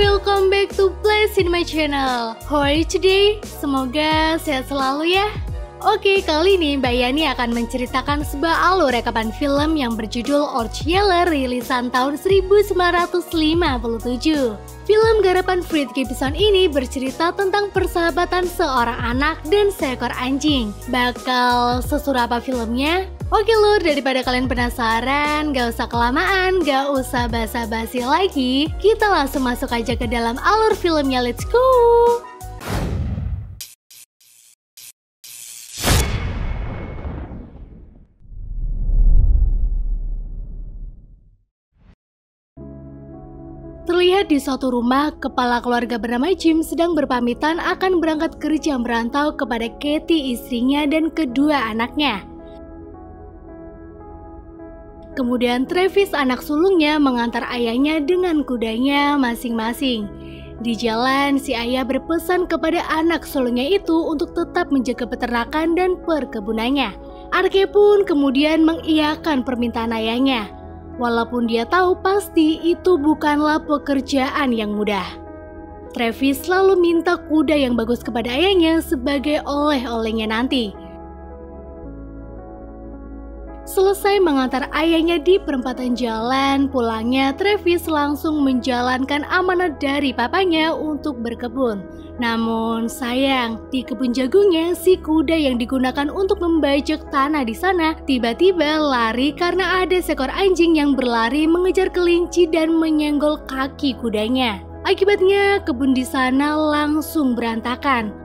welcome back to Play Cinema Channel. How are you today? Semoga sehat selalu ya. Oke, kali ini Mbak Yani akan menceritakan sebuah alur rekapan film yang berjudul Orch Yeller rilisan tahun 1957. Film garapan Fred Gibson ini bercerita tentang persahabatan seorang anak dan seekor anjing. Bakal sesuruh apa filmnya? Oke lur, daripada kalian penasaran, gak usah kelamaan, gak usah basa-basi lagi, kita langsung masuk aja ke dalam alur filmnya, let's go! Terlihat di suatu rumah, kepala keluarga bernama Jim sedang berpamitan akan berangkat kerja merantau kepada Katie istrinya dan kedua anaknya. Kemudian Travis anak sulungnya mengantar ayahnya dengan kudanya masing-masing. Di jalan, si ayah berpesan kepada anak sulungnya itu untuk tetap menjaga peternakan dan perkebunannya. Arke pun kemudian mengiyakan permintaan ayahnya walaupun dia tahu pasti itu bukanlah pekerjaan yang mudah. Travis selalu minta kuda yang bagus kepada ayahnya sebagai oleh-olehnya nanti. Selesai mengantar ayahnya di perempatan jalan, pulangnya Travis langsung menjalankan amanat dari papanya untuk berkebun. Namun sayang, di kebun jagungnya si kuda yang digunakan untuk membajak tanah di sana tiba-tiba lari karena ada seekor anjing yang berlari mengejar kelinci dan menyenggol kaki kudanya. Akibatnya kebun di sana langsung berantakan.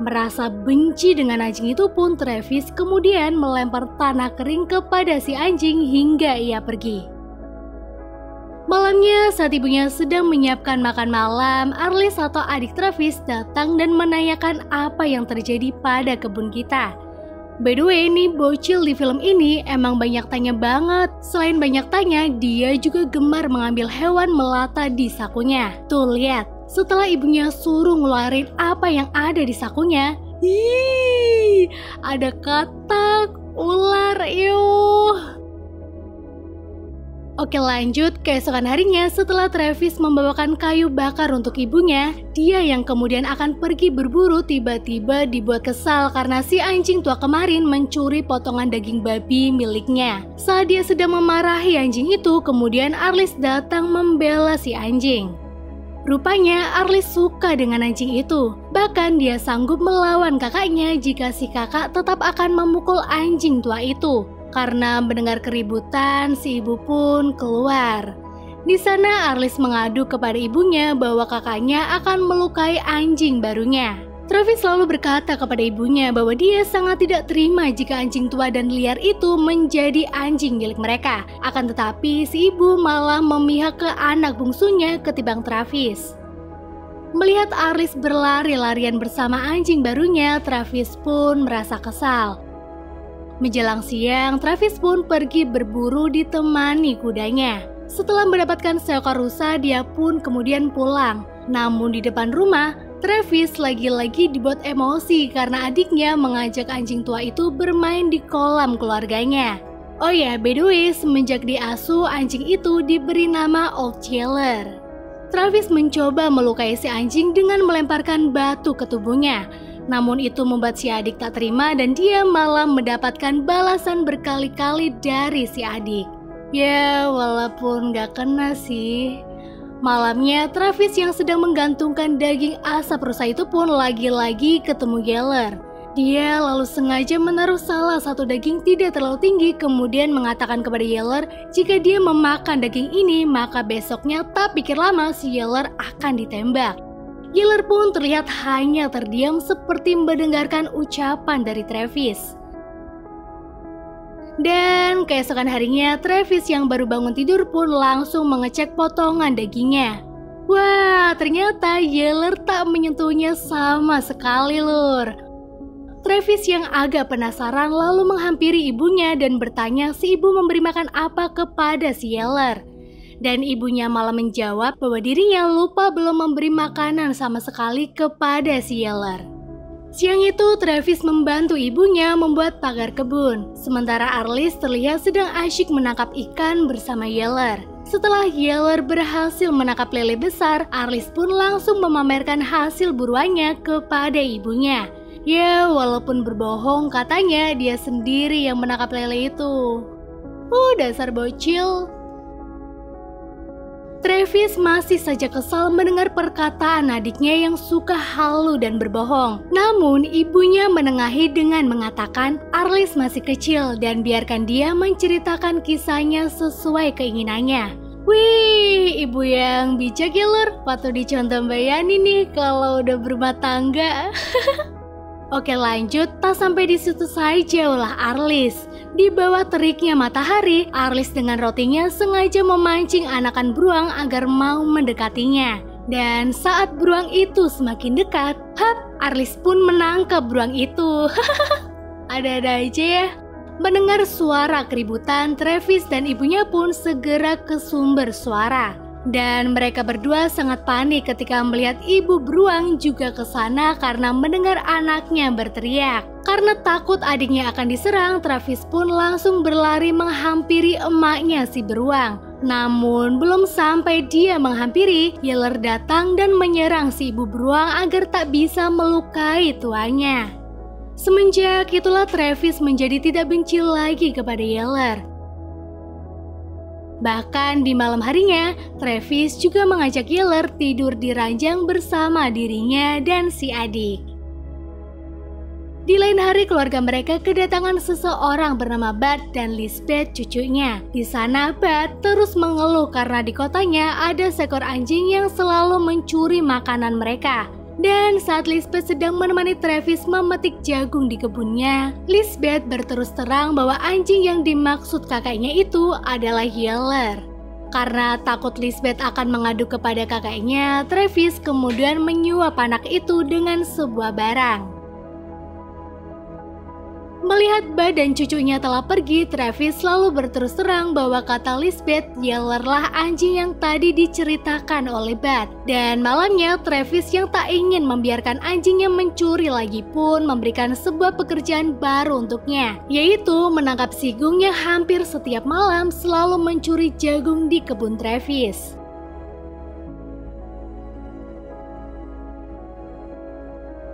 Merasa benci dengan anjing itu pun Travis kemudian melempar tanah kering kepada si anjing hingga ia pergi. Malamnya saat ibunya sedang menyiapkan makan malam, Arlis atau adik Travis datang dan menanyakan apa yang terjadi pada kebun kita. By the way, nih bocil di film ini emang banyak tanya banget. Selain banyak tanya, dia juga gemar mengambil hewan melata di sakunya. Tuh lihat, setelah ibunya suruh ngeluarin apa yang ada di sakunya, Ih, ada katak, ular, yuk. Oke lanjut, keesokan harinya setelah Travis membawakan kayu bakar untuk ibunya, dia yang kemudian akan pergi berburu tiba-tiba dibuat kesal karena si anjing tua kemarin mencuri potongan daging babi miliknya. Saat dia sedang memarahi anjing itu, kemudian Arlis datang membela si anjing. Rupanya Arlis suka dengan anjing itu. Bahkan dia sanggup melawan kakaknya jika si kakak tetap akan memukul anjing tua itu. Karena mendengar keributan, si ibu pun keluar. Di sana Arlis mengadu kepada ibunya bahwa kakaknya akan melukai anjing barunya. Travis selalu berkata kepada ibunya bahwa dia sangat tidak terima jika anjing tua dan liar itu menjadi anjing milik mereka. Akan tetapi si ibu malah memihak ke anak bungsunya ketimbang Travis. Melihat Arlis berlari-larian bersama anjing barunya, Travis pun merasa kesal. Menjelang siang, Travis pun pergi berburu ditemani kudanya. Setelah mendapatkan seekor rusa, dia pun kemudian pulang. Namun di depan rumah, Travis lagi-lagi dibuat emosi karena adiknya mengajak anjing tua itu bermain di kolam keluarganya. Oh ya, by the way, semenjak diasuh, anjing itu diberi nama Old Yeller. Travis mencoba melukai si anjing dengan melemparkan batu ke tubuhnya. Namun itu membuat si adik tak terima dan dia malah mendapatkan balasan berkali-kali dari si adik. Ya, walaupun gak kena sih. Malamnya, Travis yang sedang menggantungkan daging asap rusa itu pun lagi-lagi ketemu Geller. Dia lalu sengaja menaruh salah satu daging tidak terlalu tinggi kemudian mengatakan kepada Yeller jika dia memakan daging ini maka besoknya tak pikir lama si Yeller akan ditembak. Yeller pun terlihat hanya terdiam seperti mendengarkan ucapan dari Travis. Dan keesokan harinya, Travis yang baru bangun tidur pun langsung mengecek potongan dagingnya. Wah, ternyata Yeller tak menyentuhnya sama sekali lur. Travis yang agak penasaran lalu menghampiri ibunya dan bertanya si ibu memberi makan apa kepada si Yeller dan ibunya malah menjawab bahwa dirinya lupa belum memberi makanan sama sekali kepada si Yeller. Siang itu Travis membantu ibunya membuat pagar kebun, sementara Arlis terlihat sedang asyik menangkap ikan bersama Yeller. Setelah Yeller berhasil menangkap lele besar, Arlis pun langsung memamerkan hasil buruannya kepada ibunya. Ya, walaupun berbohong katanya dia sendiri yang menangkap lele itu. Uh, dasar bocil. Travis masih saja kesal mendengar perkataan adiknya yang suka halu dan berbohong. Namun, ibunya menengahi dengan mengatakan Arlis masih kecil dan biarkan dia menceritakan kisahnya sesuai keinginannya. Wih, ibu yang bijak ya lur, patut dicontoh Mbak Yani nih kalau udah berumah tangga. Oke lanjut, tak sampai di situ saja ulah Arlis. Di bawah teriknya matahari, Arlis dengan rotinya sengaja memancing anakan beruang agar mau mendekatinya. Dan saat beruang itu semakin dekat, hap, Arlis pun menangkap beruang itu. Ada-ada aja ya. Mendengar suara keributan, Travis dan ibunya pun segera ke sumber suara. Dan mereka berdua sangat panik ketika melihat ibu beruang juga ke sana karena mendengar anaknya berteriak. Karena takut adiknya akan diserang, Travis pun langsung berlari menghampiri emaknya si beruang. Namun belum sampai dia menghampiri, Yeller datang dan menyerang si ibu beruang agar tak bisa melukai tuannya. Semenjak itulah Travis menjadi tidak benci lagi kepada Yeller. Bahkan di malam harinya, Travis juga mengajak Yeller tidur di ranjang bersama dirinya dan si adik. Di lain hari keluarga mereka kedatangan seseorang bernama Bud dan Lisbeth cucunya. Di sana Bud terus mengeluh karena di kotanya ada seekor anjing yang selalu mencuri makanan mereka. Dan saat Lisbeth sedang menemani Travis memetik jagung di kebunnya, Lisbeth berterus terang bahwa anjing yang dimaksud kakaknya itu adalah Yeller. Karena takut Lisbeth akan mengadu kepada kakaknya, Travis kemudian menyuap anak itu dengan sebuah barang. Melihat badan cucunya telah pergi, Travis selalu berterus terang bahwa kata Lisbeth Yellerlah anjing yang tadi diceritakan oleh Bud. Dan malamnya, Travis yang tak ingin membiarkan anjingnya mencuri lagi pun memberikan sebuah pekerjaan baru untuknya, yaitu menangkap sigung yang hampir setiap malam selalu mencuri jagung di kebun Travis.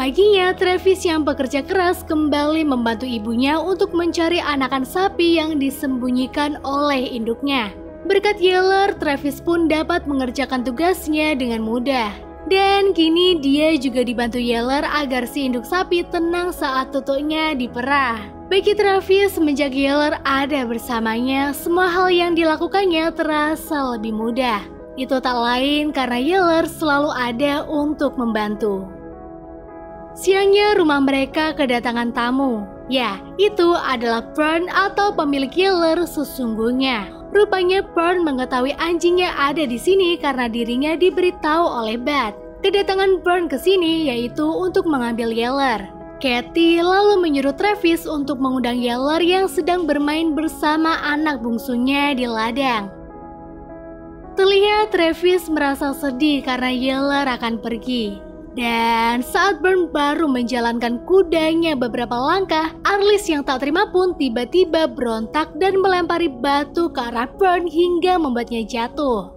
Paginya, Travis yang bekerja keras kembali membantu ibunya untuk mencari anakan sapi yang disembunyikan oleh induknya. Berkat Yeller, Travis pun dapat mengerjakan tugasnya dengan mudah. Dan kini dia juga dibantu Yeller agar si induk sapi tenang saat tutuknya diperah. Bagi Travis, semenjak Yeller ada bersamanya, semua hal yang dilakukannya terasa lebih mudah. Itu tak lain karena Yeller selalu ada untuk membantu. Siangnya rumah mereka kedatangan tamu. Ya, itu adalah Fern atau pemilik Yeller sesungguhnya. Rupanya Fern mengetahui anjingnya ada di sini karena dirinya diberitahu oleh Beth. Kedatangan Fern ke sini yaitu untuk mengambil Yeller. Kathy lalu menyuruh Travis untuk mengundang Yeller yang sedang bermain bersama anak bungsunya di ladang. Terlihat Travis merasa sedih karena Yeller akan pergi. Dan saat Burn baru menjalankan kudanya beberapa langkah, Arlis yang tak terima pun tiba-tiba berontak dan melempari batu ke arah Burn hingga membuatnya jatuh.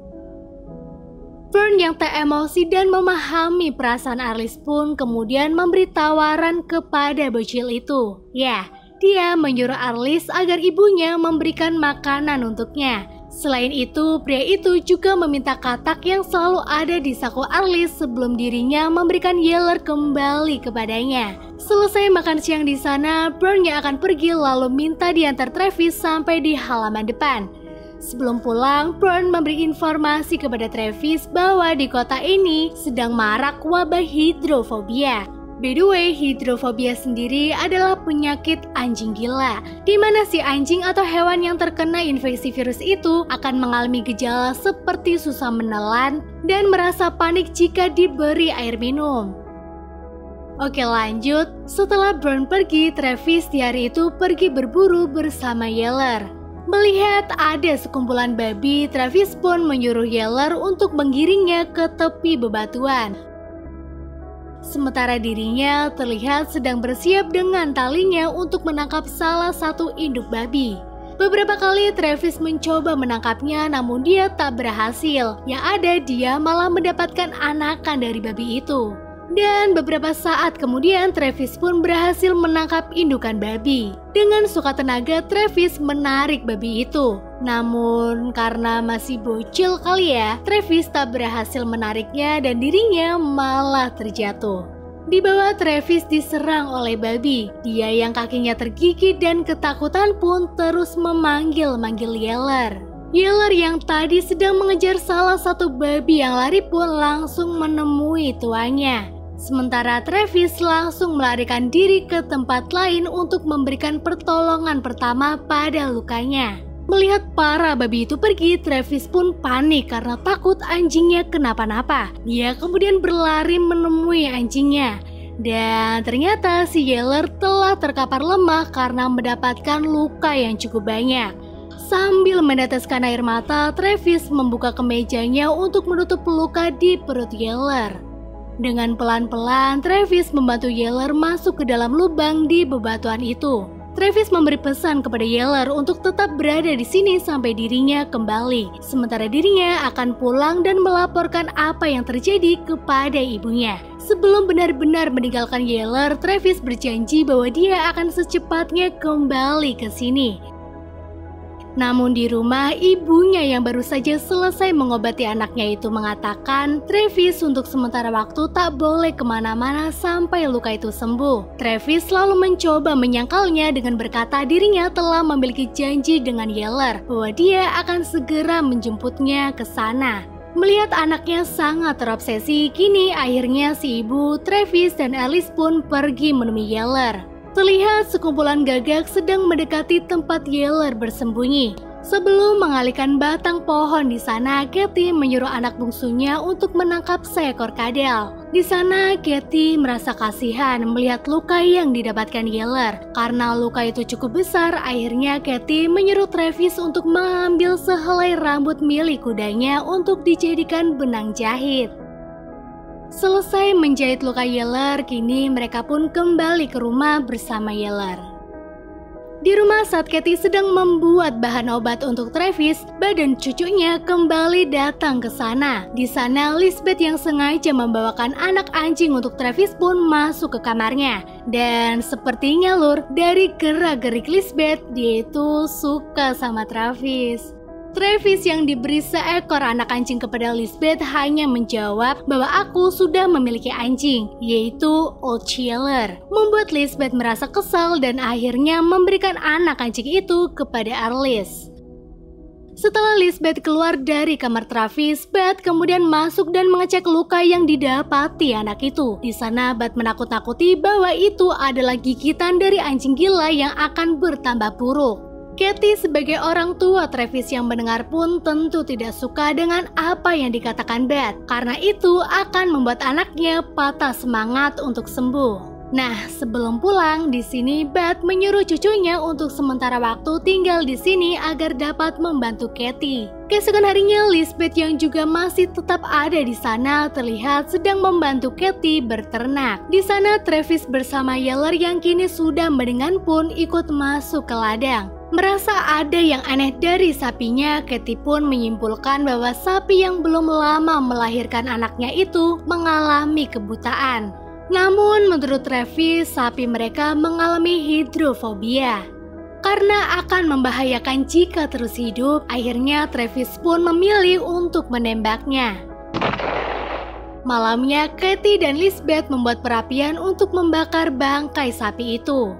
Burn yang tak emosi dan memahami perasaan Arlis pun kemudian memberi tawaran kepada bocil itu. Ya, dia menyuruh Arlis agar ibunya memberikan makanan untuknya. Selain itu, pria itu juga meminta katak yang selalu ada di saku Arlis sebelum dirinya memberikan Yeller kembali kepadanya. Selesai makan siang di sana, Burn yang akan pergi lalu minta diantar Travis sampai di halaman depan. Sebelum pulang, Burn memberi informasi kepada Travis bahwa di kota ini sedang marak wabah hidrofobia. By the way, hidrofobia sendiri adalah penyakit anjing gila, di mana si anjing atau hewan yang terkena infeksi virus itu akan mengalami gejala seperti susah menelan dan merasa panik jika diberi air minum. Oke lanjut, setelah Brown pergi, Travis di hari itu pergi berburu bersama Yeller. Melihat ada sekumpulan babi, Travis pun menyuruh Yeller untuk menggiringnya ke tepi bebatuan. Sementara dirinya terlihat sedang bersiap dengan talinya untuk menangkap salah satu induk babi. Beberapa kali Travis mencoba menangkapnya namun dia tak berhasil. Yang ada dia malah mendapatkan anakan dari babi itu. Dan beberapa saat kemudian Travis pun berhasil menangkap indukan babi. Dengan suka tenaga Travis menarik babi itu. Namun karena masih bocil kali ya, Travis tak berhasil menariknya dan dirinya malah terjatuh. Di bawah Travis diserang oleh babi. Dia yang kakinya tergigit dan ketakutan pun terus memanggil-manggil Yeller. Yeller yang tadi sedang mengejar salah satu babi yang lari pun langsung menemui tuannya. Sementara Travis langsung melarikan diri ke tempat lain untuk memberikan pertolongan pertama pada lukanya. Melihat para babi itu pergi, Travis pun panik karena takut anjingnya kenapa-napa. Dia kemudian berlari menemui anjingnya. Dan ternyata si Yeller telah terkapar lemah karena mendapatkan luka yang cukup banyak. Sambil meneteskan air mata, Travis membuka kemejanya untuk menutup luka di perut Yeller. Dengan pelan-pelan, Travis membantu Yeller masuk ke dalam lubang di bebatuan itu. Travis memberi pesan kepada Yeller untuk tetap berada di sini sampai dirinya kembali. Sementara dirinya akan pulang dan melaporkan apa yang terjadi kepada ibunya. Sebelum benar-benar meninggalkan Yeller, Travis berjanji bahwa dia akan secepatnya kembali ke sini. Namun di rumah, ibunya yang baru saja selesai mengobati anaknya itu mengatakan Travis untuk sementara waktu tak boleh ke mana-mana sampai luka itu sembuh. Travis selalu mencoba menyangkalnya dengan berkata dirinya telah memiliki janji dengan Yeller bahwa dia akan segera menjemputnya ke sana. Melihat anaknya sangat terobsesi, kini akhirnya si ibu, Travis, dan Alice pun pergi menemui Yeller. Terlihat sekumpulan gagak sedang mendekati tempat Yeller bersembunyi. Sebelum mengalihkan batang pohon di sana, Katy menyuruh anak bungsunya untuk menangkap seekor kadal. Di sana, Katy merasa kasihan melihat luka yang didapatkan Yeller. Karena luka itu cukup besar, akhirnya Katy menyuruh Travis untuk mengambil sehelai rambut milik kudanya untuk dijadikan benang jahit. Selesai menjahit luka Yeller, kini mereka pun kembali ke rumah bersama Yeller. Di rumah saat Katy sedang membuat bahan obat untuk Travis, badan cucunya kembali datang ke sana. Di sana, Lisbeth yang sengaja membawakan anak anjing untuk Travis pun masuk ke kamarnya. Dan sepertinya lur, dari gerak-gerik Lisbeth, dia itu suka sama Travis. Travis yang diberi seekor anak anjing kepada Lisbeth hanya menjawab bahwa aku sudah memiliki anjing, yaitu Old Chiller. Membuat Lisbeth merasa kesal dan akhirnya memberikan anak anjing itu kepada Arlis. Setelah Lisbeth keluar dari kamar Travis, Beth kemudian masuk dan mengecek luka yang didapati anak itu. Di sana, Beth menakut-nakuti bahwa itu adalah gigitan dari anjing gila yang akan bertambah buruk. Katy sebagai orang tua Travis yang mendengar pun tentu tidak suka dengan apa yang dikatakan Beth. Karena itu akan membuat anaknya patah semangat untuk sembuh. Nah, sebelum pulang, di sini Beth menyuruh cucunya untuk sementara waktu tinggal di sini agar dapat membantu Katy. Keesokan harinya, Lisbeth yang juga masih tetap ada di sana terlihat sedang membantu Katy berternak. Di sana, Travis bersama Yeller yang kini sudah mendengar pun ikut masuk ke ladang. Merasa ada yang aneh dari sapinya, Katy pun menyimpulkan bahwa sapi yang belum lama melahirkan anaknya itu mengalami kebutaan. Namun menurut Travis, sapi mereka mengalami hidrofobia. Karena akan membahayakan jika terus hidup, akhirnya Travis pun memilih untuk menembaknya. Malamnya, Katy dan Lisbeth membuat perapian untuk membakar bangkai sapi itu.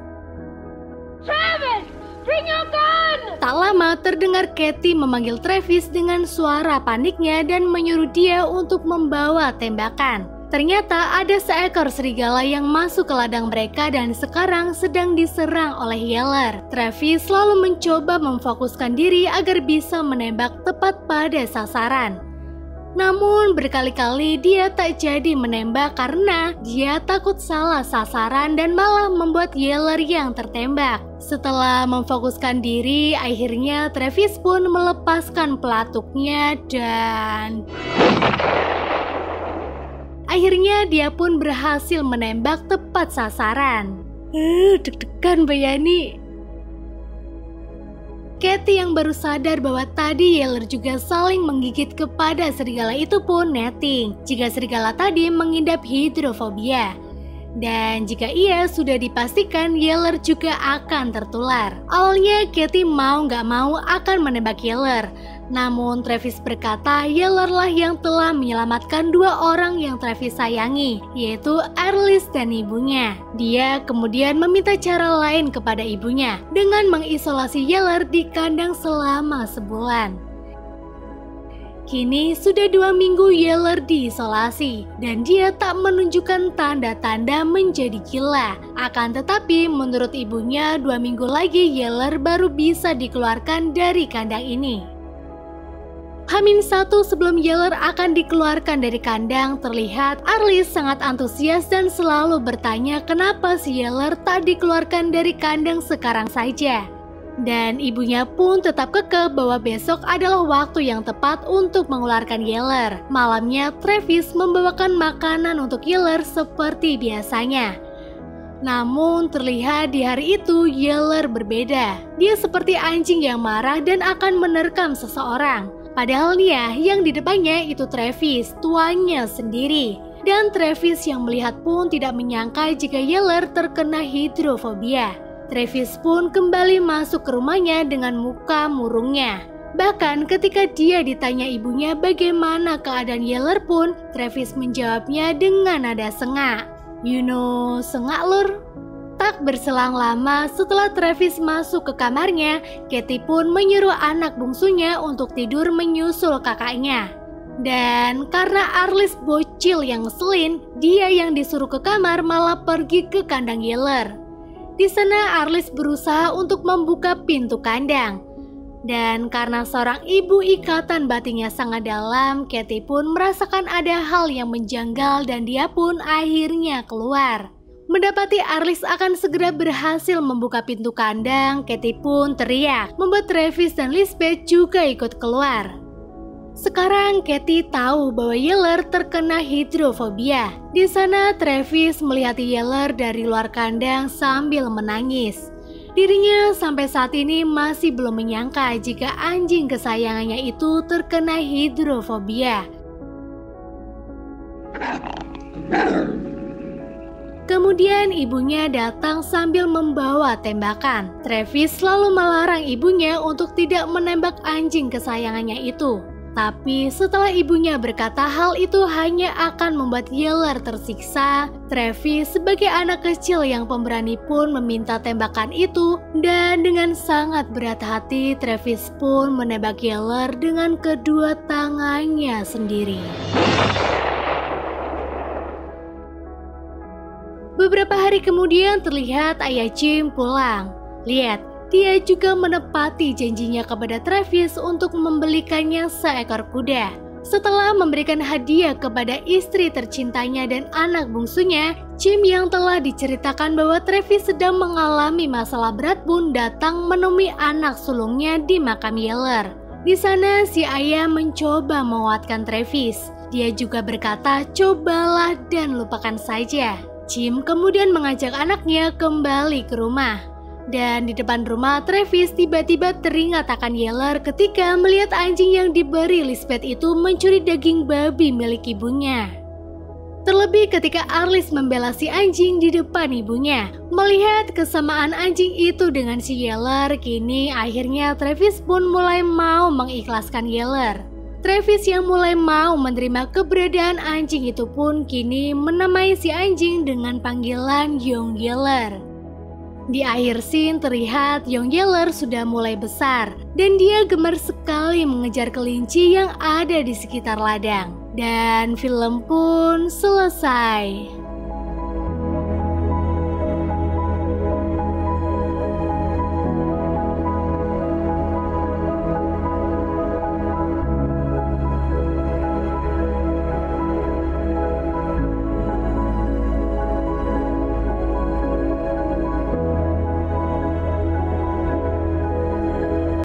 Travis, Bring your gun! Tak lama terdengar Katy memanggil Travis dengan suara paniknya dan menyuruh dia untuk membawa tembakan. Ternyata ada seekor serigala yang masuk ke ladang mereka dan sekarang sedang diserang oleh Yeller. Travis selalu mencoba memfokuskan diri agar bisa menembak tepat pada sasaran. Namun berkali-kali dia tak jadi menembak karena dia takut salah sasaran dan malah membuat Yeller yang tertembak. Setelah memfokuskan diri, akhirnya Travis pun melepaskan pelatuknya dan... Akhirnya dia pun berhasil menembak tepat sasaran. Eh, deg-degan Bayani. Katy yang baru sadar bahwa tadi Yeller juga saling menggigit kepada serigala itu pun netting jika serigala tadi mengidap hidrofobia. Dan jika ia sudah dipastikan Yeller juga akan tertular. Awalnya Katy mau nggak mau akan menembak Yeller, namun Travis berkata Yeller lah yang telah menyelamatkan dua orang yang Travis sayangi, yaitu Arlis dan ibunya. Dia kemudian meminta cara lain kepada ibunya dengan mengisolasi Yeller di kandang selama sebulan. Kini sudah dua minggu Yeller diisolasi dan dia tak menunjukkan tanda-tanda menjadi gila. Akan tetapi menurut ibunya dua minggu lagi Yeller baru bisa dikeluarkan dari kandang ini. Hamin satu sebelum Yeller akan dikeluarkan dari kandang, terlihat Arlis sangat antusias dan selalu bertanya kenapa si Yeller tak dikeluarkan dari kandang sekarang saja. Dan ibunya pun tetap kekeh bahwa besok adalah waktu yang tepat untuk mengeluarkan Yeller. Malamnya, Travis membawakan makanan untuk Yeller seperti biasanya. Namun terlihat di hari itu Yeller berbeda. Dia seperti anjing yang marah dan akan menerkam seseorang. Padahal dia yang di depannya itu Travis, tuannya sendiri. Dan Travis yang melihat pun tidak menyangka jika Yeller terkena hidrofobia. Travis pun kembali masuk ke rumahnya dengan muka murungnya. Bahkan ketika dia ditanya ibunya bagaimana keadaan Yeller pun, Travis menjawabnya dengan nada sengak. You know, sengak lur? Tak berselang lama setelah Travis masuk ke kamarnya, Katy pun menyuruh anak bungsunya untuk tidur menyusul kakaknya. Dan karena Arlis bocil yang ngeselin, dia yang disuruh ke kamar malah pergi ke kandang Yeller. Di sana Arlis berusaha untuk membuka pintu kandang. Dan karena seorang ibu ikatan batinnya sangat dalam, Katy pun merasakan ada hal yang menjanggal dan dia pun akhirnya keluar. Mendapati Arlis akan segera berhasil membuka pintu kandang, Katy pun teriak, membuat Travis dan Lisbeth juga ikut keluar. Sekarang Katy tahu bahwa Yeller terkena hidrofobia. Di sana Travis melihat Yeller dari luar kandang sambil menangis. Dirinya sampai saat ini masih belum menyangka jika anjing kesayangannya itu terkena hidrofobia. Kemudian ibunya datang sambil membawa tembakan. Travis selalu melarang ibunya untuk tidak menembak anjing kesayangannya itu. Tapi setelah ibunya berkata hal itu hanya akan membuat Yeller tersiksa, Travis sebagai anak kecil yang pemberani pun meminta tembakan itu dan dengan sangat berat hati Travis pun menembak Yeller dengan kedua tangannya sendiri. Beberapa hari kemudian terlihat ayah Jim pulang. Lihat, dia juga menepati janjinya kepada Travis untuk membelikannya seekor kuda. Setelah memberikan hadiah kepada istri tercintanya dan anak bungsunya, Jim yang telah diceritakan bahwa Travis sedang mengalami masalah berat pun datang menemui anak sulungnya di makam Yeller. Di sana si ayah mencoba menguatkan Travis. Dia juga berkata, cobalah dan lupakan saja. Jim kemudian mengajak anaknya kembali ke rumah. Dan di depan rumah, Travis tiba-tiba teringat akan Yeller ketika melihat anjing yang diberi Lisbeth itu mencuri daging babi milik ibunya. Terlebih ketika Arlis membela si anjing di depan ibunya. Melihat kesamaan anjing itu dengan si Yeller, kini akhirnya Travis pun mulai mau mengikhlaskan Yeller. Travis yang mulai mau menerima keberadaan anjing itu pun kini menamai si anjing dengan panggilan Young Yeller. Di akhir scene terlihat Young Yeller sudah mulai besar dan dia gemar sekali mengejar kelinci yang ada di sekitar ladang. Dan film pun selesai.